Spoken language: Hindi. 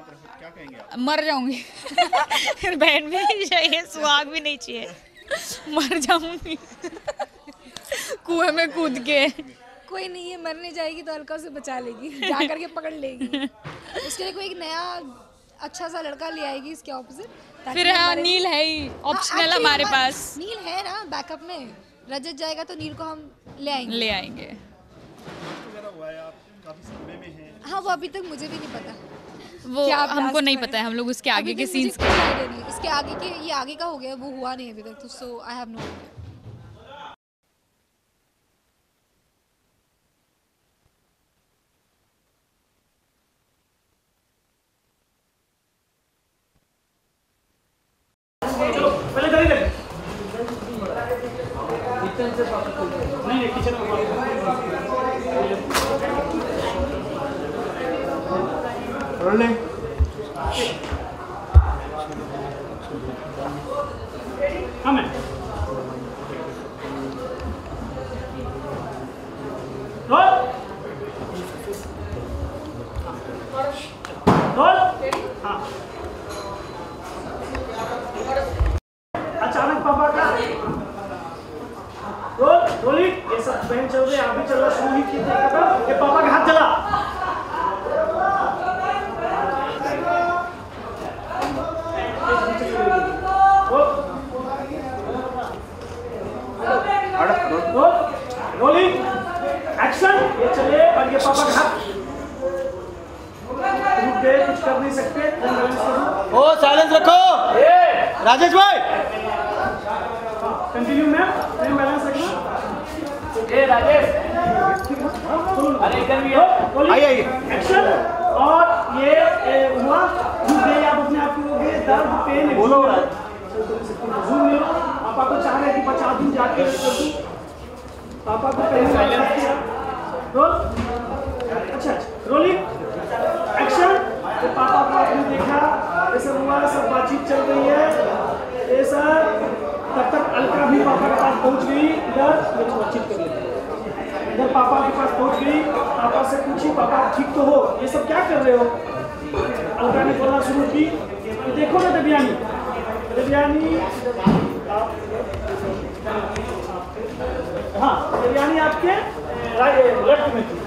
क्या क्या कहेंगे आप? मर जाऊँगी। फिर बहन भी नहीं चाहिए सुहाग भी नहीं चाहिए। मर जाऊँगी। कुएँ में कूद के। कोई नहीं है मरने जाएगी तो अलका उसे बचा लेगी जा करके पकड़ लेगी। उसके लिए कोई एक नया अच्छा सा लड़का ले आएगी इसके ऑपोजिट फिर हाँ नील है ही ऑप्शनल हमारे पास। नील है ना बैकअप में। रजत जाएगा तो नील को हम ले आएँगे। ले आएँगे। है हैं। हाँ वो अभी तक मुझे भी नहीं पता। वो हमको नहीं पता है हम लोग उसके आगे के सीन्स नहीं। इसके आगे के ये आगे का हो गया वो हुआ नहीं अभी तक तो so I have no curry kitchen से नहीं किचन में रोलिंग हाँ मैं रोल रोल हाँ अचानक पापा का। रोल, रोली। ये सब बहन चल रही आप भी चल रहा शुरू ही की ये पापा का हाथ चला। रोल रोलिंग एक्शन ये चले और ये पापा का रुक गए कुछ कर नहीं सकते ओ साइलेंस रखो। राजेश भाई। कंटिन्यू मैम मैम बैलेंस रखना। ए राजेश। अरे इधर भी आइए, आइए। एक्शन और ये हुआ। रुक गए आप अपने आप को गए। दर्द पेन बोलो जूम ले पापा को चाह रहे कि बचा दूँ जाके पापा को पहले रोल। अच्छा रोलिंग। एक्शन तो पापा को आपने देखा सब हुआ सब बातचीत चल रही है। ये सर तब तक अलका भी पापा के पास पहुँच गई। इधर तो बातचीत कर लेते हैं। इधर पापा के पास पहुँच गई। पापा से पूछी, पापा ठीक तो हो? ये सब क्या कर रहे हो? अलका ने बोलना शुरू की देखो ना देवयानी आप हाँ बिरयानी आपके लेफ़्ट में थी।